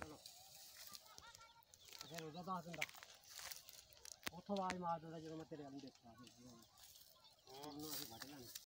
चलो रोजा दस दिन उतो आवाज मार दिंदा जो मैं तेरे अल देखा